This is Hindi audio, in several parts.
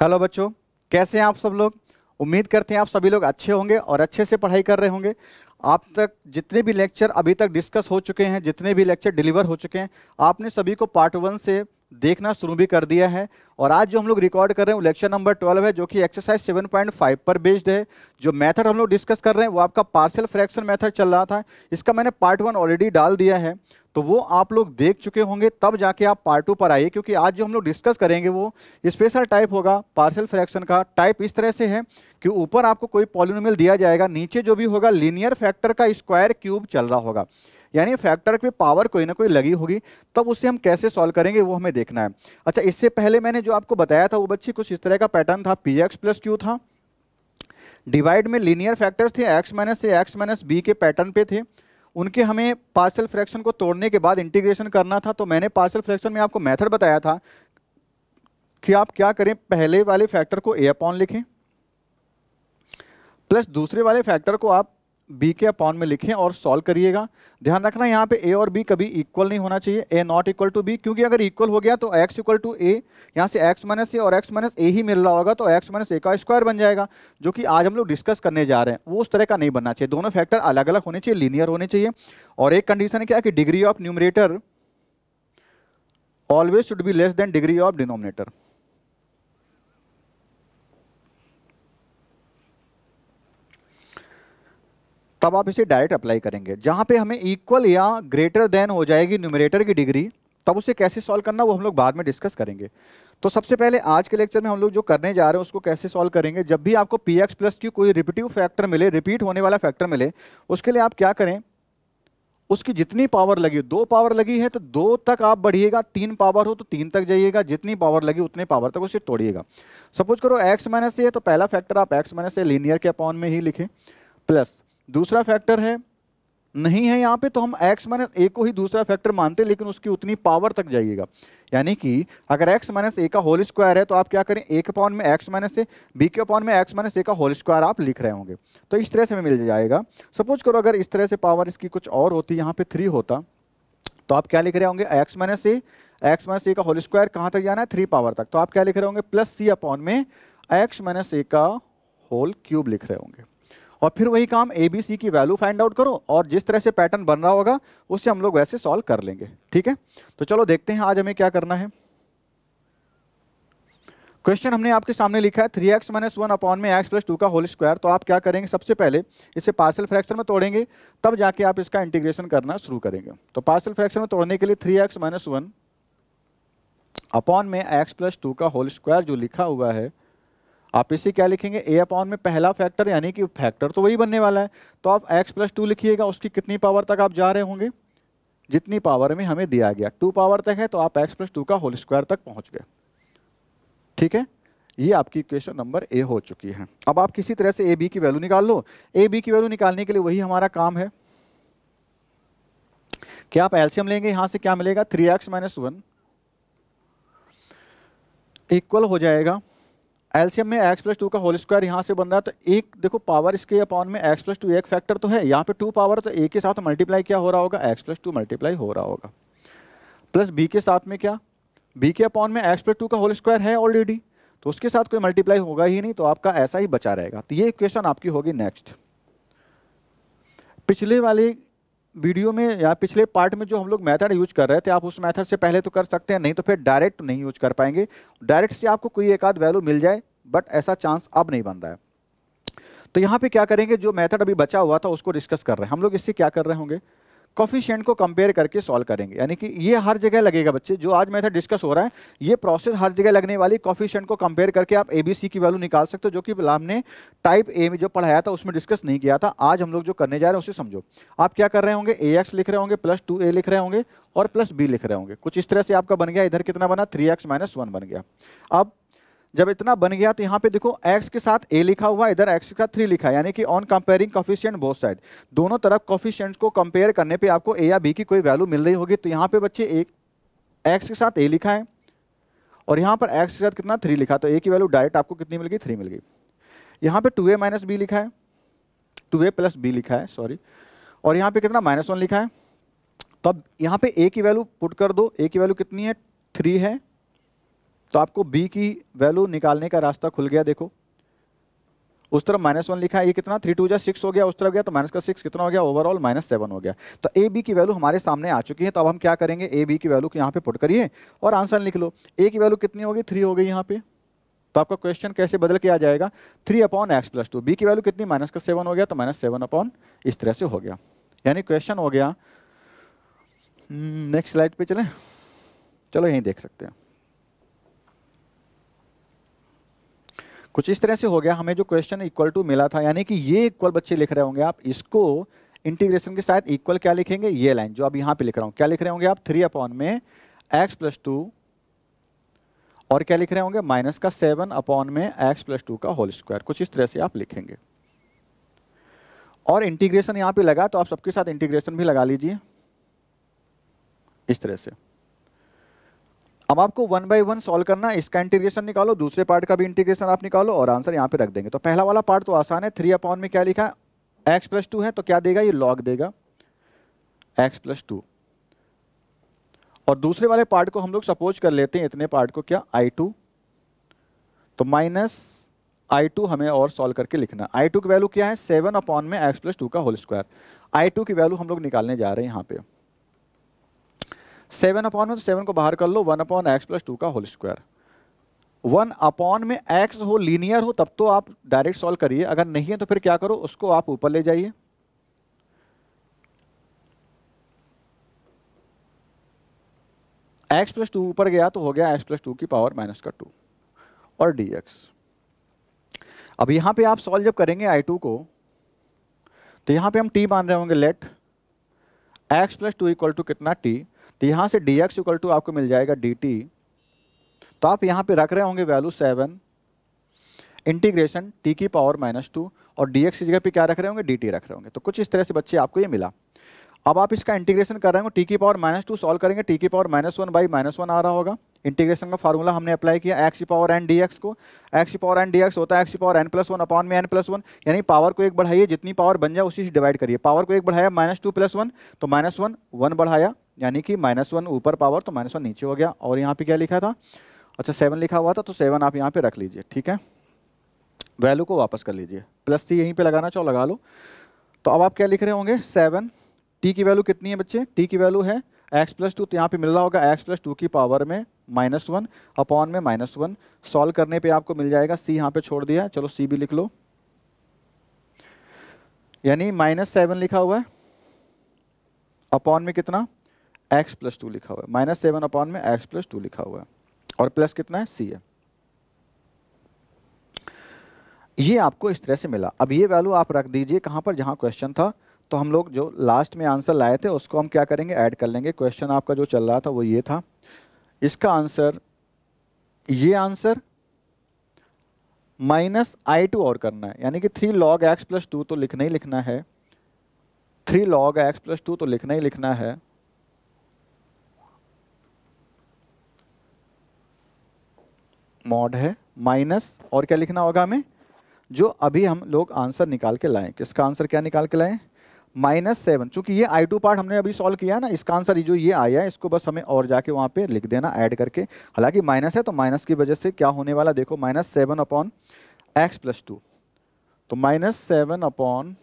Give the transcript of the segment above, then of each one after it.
हेलो बच्चों, कैसे हैं आप सब लोग? उम्मीद करते हैं आप सभी लोग अच्छे होंगे और अच्छे से पढ़ाई कर रहे होंगे। आप तक जितने भी लेक्चर अभी तक डिस्कस हो चुके हैं, जितने भी लेक्चर डिलीवर हो चुके हैं, आपने सभी को पार्ट वन से देखना शुरू भी कर दिया है। और आज जो हम लोग रिकॉर्ड कर रहे हैं वो लेक्चर नंबर ट्वेल्व है, जो कि एक्सरसाइज सेवन पॉइंट फाइव पर बेस्ड है। जो मेथड हम लोग डिस्कस कर रहे हैं, वो आपका पार्सल फ्रैक्शन मेथड चल रहा था। इसका मैंने पार्ट वन ऑलरेडी डाल दिया है। तो वो आप लोग देख चुके होंगे, तब जाके आप पार्ट टू पर आइए, क्योंकि आज जो हम लोग डिस्कस करेंगे वो स्पेशल टाइप होगा पार्सल फ्रैक्शन का टाइप इस तरह से है कि ऊपर आपको कोई पॉलिनोमियल दिया जाएगा, नीचे जो भी होगा लीनियर फैक्टर का स्क्वायर क्यूब चल रहा होगा। यानी फैक्टर पे पावर कोई ना कोई लगी होगी, तब उससे हम कैसे सॉल्व करेंगे वो हमें देखना है। अच्छा इससे पहले मैंने जो आपको बताया था, वो बच्चे कुछ इस तरह का पैटर्न था पी एक्स प्लस क्यू था। डिवाइड में लीनियर फैक्टर्स थे एक्स माइनस से एक्स माइनस बी के पैटर्न पे थे। उनके हमें पार्सल फ्रैक्शन को तोड़ने के बाद इंटीग्रेशन करना था तो मैंने पार्सल फ्रैक्शन में आपको मेथड बताया था कि आप क्या करें, पहले वाले फैक्टर को ए अपॉन लिखें प्लस दूसरे वाले फैक्टर को आप बी के अपॉन में लिखें और सॉल्व करिएगा। ध्यान रखना, यहाँ पे ए और बी कभी इक्वल नहीं होना चाहिए। A not equal to B क्योंकि अगर इक्वल हो गया तो एक्स इक्वल टू ए यहाँ से एक्स माइनस ए और एक्स माइनस ए ही मिल रहा होगा तो एक्स माइनस ए का स्क्वायर बन जाएगा, जो कि आज हम लोग डिस्कस करने जा रहे हैं। वो उस तरह का नहीं बनना चाहिए। दोनों फैक्टर अलग अलग होने चाहिए लीनियर होने चाहिए। और एक कंडीशन क्या है कि degree of numerator always should be less than degree of denominator तब आप इसे डायरेक्ट अप्लाई करेंगे। जहाँ पे हमें इक्वल या ग्रेटर देन हो जाएगी न्यूमरेटर की डिग्री तब उसे कैसे सॉल्व करना वो हम लोग बाद में डिस्कस करेंगे। तो सबसे पहले आज के लेक्चर में हम लोग जो करने जा रहे हैं, उसको कैसे सॉल्व करेंगे? जब भी आपको पी एक्स प्लस की कोई रिपीटिव फैक्टर मिले रिपीट होने वाला फैक्टर मिले, उसके लिए आप क्या करें? उसकी जितनी पावर लगी, दो पावर लगी है तो दो तक आप बढ़िएगा, तीन पावर हो तो तीन तक जाइएगा, जितनी पावर लगी उतनी पावर तक उसे तोड़िएगा। सपोज़ करो एक्स माइनस है तो पहला फैक्टर आप एक्स माइनस से लीनियर के अपॉन में ही लिखें प्लस दूसरा फैक्टर है, नहीं है यहाँ पे तो हम x माइनस ए को ही दूसरा फैक्टर मानते हैं, लेकिन उसकी उतनी पावर तक जाइएगा। यानी कि अगर x माइनस ए का होल स्क्वायर है तो आप क्या करें एक अपॉन में x माइनस ए बी के अपॉन में x माइनस ए का होल स्क्वायर आप लिख रहे होंगे। तो इस तरह से हमें मिल जाएगा। सपोज़ करो अगर इस तरह से पावर इसकी कुछ और होती, यहाँ पे थ्री होता तो आप क्या लिख रहे होंगे X minus A X minus A का होल स्क्वायर कहाँ तक जाना है थ्री पावर तक। तो आप क्या लिख रहे होंगे प्लस सी अपॉन में एक्स माइनस ए का होल क्यूब लिख रहे होंगे। और फिर वही काम ए बी सी की वैल्यू फाइंड आउट करो और जिस तरह से पैटर्न बन रहा होगा, उससे हम लोग वैसे सॉल्व कर लेंगे, ठीक है? तो चलो देखते हैं आज हमें क्या करना है। क्वेश्चन हमने आपके सामने लिखा है three X minus one upon में एक्स प्लस टू का होल स्क्वायर तो आप क्या करेंगे? सबसे पहले इसे पार्सल फ्रैक्शन में तोड़ेंगे, तब जाके आप इसका इंटीग्रेशन करना शुरू करेंगे। तो पार्सल फ्रैक्शन में तोड़ने के लिए three X minus one upon में एक्स प्लस टू का होल स्क्वायर जो लिखा हुआ है आप इसे क्या लिखेंगे? ए अपॉन में पहला फैक्टर यानी कि फैक्टर तो वही बनने वाला है। तो आप एक्स प्लस टू लिखिएगा, उसकी कितनी पावर तक आप जा रहे होंगे? जितनी पावर में हमें दिया गया। टू पावर तक है तो आप एक्स प्लस टू का होल स्क्वायर तक पहुँच गए। ठीक है? ये आपकी इक्वेशन नंबर ए हो चुकी है। अब आप किसी तरह से ए बी की वैल्यू निकाल लो। ए बी की वैल्यू निकालने के लिए वही हमारा काम है। क्या आप एल्सियम लेंगे? यहाँ से क्या मिलेगा? Three X minus one equal हो जाएगा। एल्सियम में एक्स प्लस टू का होल स्क्वायर यहाँ से बन रहा है तो एक, देखो पावर इसके अपॉन में एक्स प्लस टू एक फैक्टर तो है, यहाँ पे टू पावर तो ए के साथ मल्टीप्लाई क्या हो रहा होगा? एक्स प्लस टू मल्टीप्लाई हो रहा होगा। प्लस बी के साथ में क्या? बी के अपॉन में एक्स प्लस टू का होल स्क्वायर है ऑलरेडी तो उसके साथ कोई मल्टीप्लाई होगा ही नहीं तो आपका ऐसा ही बचा रहेगा। तो ये इक्वेशन आपकी होगी नेक्स्ट पिछले वाले वीडियो में या पिछले पार्ट में जो हम लोग मेथड यूज़ कर रहे थे, आप उस मेथड से पहले तो कर सकते हैं, नहीं तो फिर डायरेक्ट नहीं यूज़ कर पाएँगे। डायरेक्ट से आपको कोई एक आध वैल्यू मिल जाए, बट ऐसा चांस अब नहीं बन रहा है। तो यहाँ पे क्या करेंगे, जो मेथड अभी बचा हुआ था, उसको डिस्कस कर रहे हैं। हम लोग इससे क्या कर रहे होंगे? कॉफिशियंट को कंपेयर करके सॉल्व करेंगे। यानी कि ये हर जगह लगेगा बच्चे, जो आज मेथड डिस्कस हो रहा है, ये प्रोसेस हर जगह लगने वाली कॉफिशियंट को कंपेयर करके आप एबीसी की वैल्यू निकाल सकते हो, जो कि हमने टाइप ए में जो पढ़ाया था, उसमें डिस्कस नहीं किया था। आज हम लोग जो करने जा रहे हैं, उसे समझो। आप क्या कर रहे होंगे? ए एक्स लिख रहे होंगे प्लस टू ए लिख रहे होंगे और प्लस बी लिख रहे होंगे। कुछ इस तरह से आपका बन गया, इधर कितना बना? थ्री एक्स माइनस वन बन गया। अब जब इतना बन गया तो यहाँ पे देखो x के साथ a लिखा हुआ इधर x के साथ थ्री लिखा यानी कि on comparing coefficient both side दोनों तरफ़ कॉफिशियंट को कंपेयर करने पे आपको a या b की कोई वैल्यू मिल रही होगी तो यहाँ पे बच्चे एक x के साथ a लिखा है और यहाँ पर x के साथ कितना थ्री लिखा तो a की वैल्यू डायरेक्ट आपको कितनी मिल गई? थ्री मिल गई. यहाँ पे टू ए माइनस बी लिखा है टू ए प्लस बी लिखा है सॉरी और यहाँ पे कितना माइनस वन लिखा है? तो अब यहाँ पे ए की वैल्यू पुट कर दो ए की वैल्यू कितनी है? थ्री है. तो आपको बी की वैल्यू निकालने का रास्ता खुल गया, देखो। उस तरफ़ माइनस वन लिखा है, ये कितना? थ्री टू जा सिक्स हो गया, उस तरफ़ गया तो माइनस का सिक्स कितना हो गया? ओवरऑल माइनस सेवन हो गया। तो ए बी की वैल्यू हमारे सामने आ चुकी है तो अब हम क्या करेंगे? ए बी की वैल्यू को यहाँ पे पुट करिए और आंसर लिख लो। ए की वैल्यू कितनी होगी? थ्री हो गई यहाँ पे। तो आपका क्वेश्चन कैसे बदल के आ जाएगा? Three upon X plus two B की वैल्यू कितनी? माइनस का सेवन हो गया तो माइनस सेवन अपॉन इस तरह से हो गया। यानी क्वेश्चन हो गया। नेक्स्ट स्लाइड पे चले। चलो यहीं देख सकते हैं। कुछ इस तरह से हो गया, हमें जो क्वेश्चन इक्वल टू मिला था, यानी कि ये इक्वल बच्चे लिख रहे होंगे आप, इसको इंटीग्रेशन के साथ इक्वल क्या लिखेंगे? ये लाइन जो अब यहाँ पे लिख रहा हूँ। क्या लिख रहे होंगे आप? थ्री अपॉन में एक्स प्लस टू और क्या लिख रहे होंगे? माइनस का सेवन अपॉन में एक्स प्लस टू का होल स्क्वायर कुछ इस तरह से आप लिखेंगे। और इंटीग्रेशन यहाँ पे लगा तो आप सबके साथ इंटीग्रेशन भी लगा लीजिए। इस तरह से। अब आपको वन बाई वन सॉल्व करना इसका इंटीग्रेशन निकालो, दूसरे पार्ट का भी इंटीग्रेशन आप निकालो और आंसर यहाँ पे रख देंगे। तो पहला वाला पार्ट तो आसान है थ्री अपॉन में क्या लिखा है? एक्स प्लस टू है तो क्या देगा? ये लॉग देगा। एक्स प्लस टू और दूसरे वाले पार्ट को हम लोग सपोज़ कर लेते हैं, इतने पार्ट को क्या? आई टू तो माइनस आई टू हमें और सॉल्व करके लिखना आई टू की वैल्यू क्या है? सेवन अपॉन में एक्स प्लस टू का होल स्क्वायर आई टू की वैल्यू हम लोग निकालने जा रहे हैं यहाँ पे। सेवन अपॉन में तो सेवन को बाहर कर लो, one upon X plus two का होल स्क्वायर। वन अपॉन में एक्स हो, लीनियर हो, तब तो आप डायरेक्ट सॉल्व करिए। अगर नहीं है तो फिर क्या करो, उसको आप ऊपर ले जाइए। एक्स प्लस टू ऊपर गया तो हो गया एक्स प्लस टू की पावर माइनस का टू और डी एक्स अब यहाँ पे आप सॉल्व जब करेंगे आई टू को तो यहाँ पे हम टी मान रहे होंगे let, X plus two equal to कितना टी? तो यहाँ से डी एक्स इक्वल टू आपको मिल जाएगा डी टी तो आप यहाँ पे रख रहे होंगे वैल्यू सेवन इंटीग्रेशन टी की पावर माइनस टू और डी एक्स की जगह पे क्या रख रहे होंगे? डी टी रख रहे होंगे। तो कुछ इस तरह से बच्चे, आपको ये मिला। अब आप इसका इंटीग्रेशन कर रहे हो टी की पावर माइनस टू सॉल्व करेंगे टी की power minus one by minus one आ रहा होगा। इंटीग्रेशन का फार्मूला हमने अप्लाई किया एक्स की पावर एन डी एक्स को। एक्स की पावर एन डी एक्स होता है एक्स की power N plus one upon में एन प्लस वन यानी पावर को एक बढ़ाइए, जितनी पावर बन जाए उसी से डिवाइड करिए। पावर को एक बढ़ाया माइनस टू प्लस वन तो माइनस वन वन बढ़ाया यानी कि माइनस वन ऊपर पावर तो माइनस वन नीचे हो गया। और यहाँ पे क्या लिखा था? अच्छा सेवन लिखा हुआ था तो सेवन आप यहाँ पे रख लीजिए, ठीक है? वैल्यू को वापस कर लीजिए। प्लस सी यहीं पे लगाना चाहो, लगा लो। तो अब आप क्या लिख रहे होंगे? सेवन टी की वैल्यू कितनी है बच्चे? टी की वैल्यू है एक्स प्लस टू तो यहाँ पे मिल रहा होगा एक्स प्लस टू की पावर में माइनस वन अपॉन में माइनस वन सॉल्व करने पे आपको मिल जाएगा सी यहाँ पे छोड़ दिया चलो सी भी लिख लो। यानी माइनस सेवन लिखा हुआ है। अपॉन में कितना? एक्स प्लस टू लिखा हुआ है। माइनस सेवन अपॉन में एक्स प्लस टू लिखा हुआ है। और प्लस कितना है? सी है। ये आपको इस तरह से मिला। अब ये वैल्यू आप रख दीजिए कहाँ पर? जहाँ क्वेश्चन था। तो हम लोग जो लास्ट में आंसर लाए थे, उसको हम क्या करेंगे? ऐड कर लेंगे। क्वेश्चन आपका जो चल रहा था, वो ये था। इसका आंसर ये आंसर माइनस आई टू और करना है। यानी कि three log X plus two तो लिखना ही लिखना है। Three log X plus two तो लिखना ही लिखना है। मॉड है माइनस और क्या लिखना होगा हमें? जो अभी हम लोग आंसर निकाल के लाएँ। किसका आंसर क्या निकाल के लाएँ? माइनस सेवन चूँकि ये आई टू पार्ट हमने अभी सॉल्व किया है ना, इसका आंसर जो ये आया है, इसको बस हमें और जाके वहाँ पे लिख देना ऐड करके। हालाँकि माइनस है तो माइनस की वजह से क्या होने वाला? देखो minus seven upon X plus two तो minus seven upon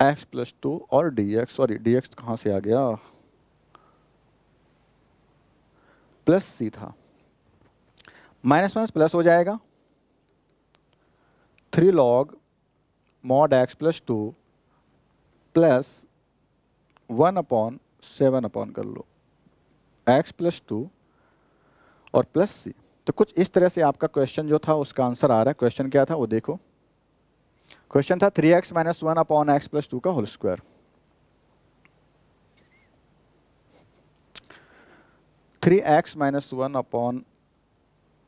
X plus two और D X sorry D X कहाँ से आ गया? प्लस सी था। माइनस माइनस प्लस हो जाएगा। Three log mod X plus two plus one upon seven upon कर लो। एक्स प्लस टू और प्लस सी तो कुछ इस तरह से आपका क्वेश्चन जो था, उसका आंसर आ रहा है। क्वेश्चन क्या था? वो देखो। क्वेश्चन था three X minus one upon X plus two का whole square three X minus one upon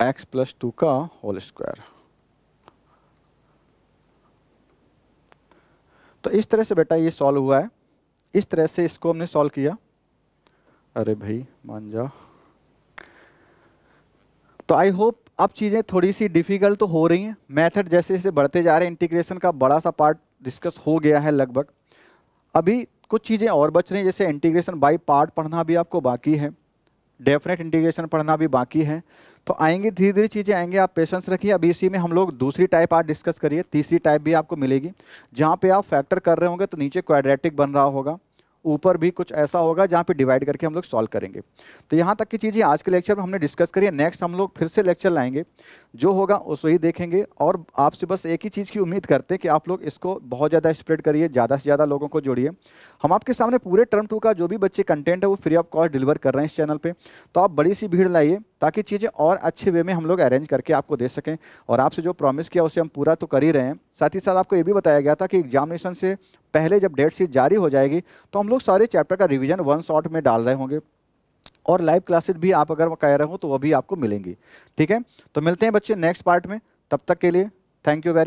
X plus two का होल स्क्वायर तो इस तरह से बेटा ये सॉल्व हुआ है। इस तरह से इसको हमने सॉल्व किया। अरे भाई, मान जा। तो आई होप अब चीज़ें थोड़ी सी डिफ़िकल्ट तो हो रही हैं। मेथड जैसे जैसे बढ़ते जा रहे हैं इंटीग्रेशन का बड़ा सा पार्ट डिस्कस हो गया है लगभग। अभी कुछ चीज़ें और बच रही हैं, जैसे इंटीग्रेशन बाई पार्ट पढ़ना भी आपको बाकी है। डेफिनेट इंटीग्रेशन पढ़ना भी बाकी है। तो आएँगे धीरे धीरे चीज़ें आएँगे, आप पेशेंस रखिए। अभी इसी में हम लोग दूसरी टाइप आज डिस्कस करिए। तीसरी टाइप भी आपको मिलेगी। जहाँ पे आप फैक्टर कर रहे होंगे तो नीचे क्वाड्रेटिक बन रहा होगा। ऊपर भी कुछ ऐसा होगा, जहाँ पे डिवाइड करके हम लोग सॉल्व करेंगे। तो यहाँ तक की चीज़ें आज के लेक्चर में हमने डिस्कस करी है। नेक्स्ट हम लोग फिर से लेक्चर लाएँगे। जो होगा, उस वही देखेंगे। और आपसे बस एक ही चीज़ की उम्मीद करते हैं कि आप लोग इसको बहुत ज़्यादा स्प्रेड करिए, ज़्यादा से ज़्यादा लोगों को जोड़िए। हम आपके सामने पूरे टर्म टू का जो भी बच्चे कंटेंट है, वो फ्री ऑफ़ कॉस्ट डिलीवर कर रहे हैं इस चैनल पे। तो आप बड़ी सी भीड़ लाइए, ताकि चीज़ें और अच्छे वे में हम लोग अरेंज करके आपको दे सकें। और आपसे जो प्रॉमिस किया, उसे हम पूरा तो कर ही रहे हैं। साथ ही साथ आपको ये भी बताया गया था कि एग्जामिनेशन से पहले जब डेट शीट जारी हो जाएगी तो हम लोग सारे चैप्टर का रिविजन वन शॉट में डाल रहे होंगे। और लाइव क्लासेज भी आप अगर कह रहे हो तो वह भी आपको मिलेंगी। ठीक है? तो मिलते हैं बच्चे नेक्स्ट पार्ट में। तब तक के लिए थैंक यू वेरी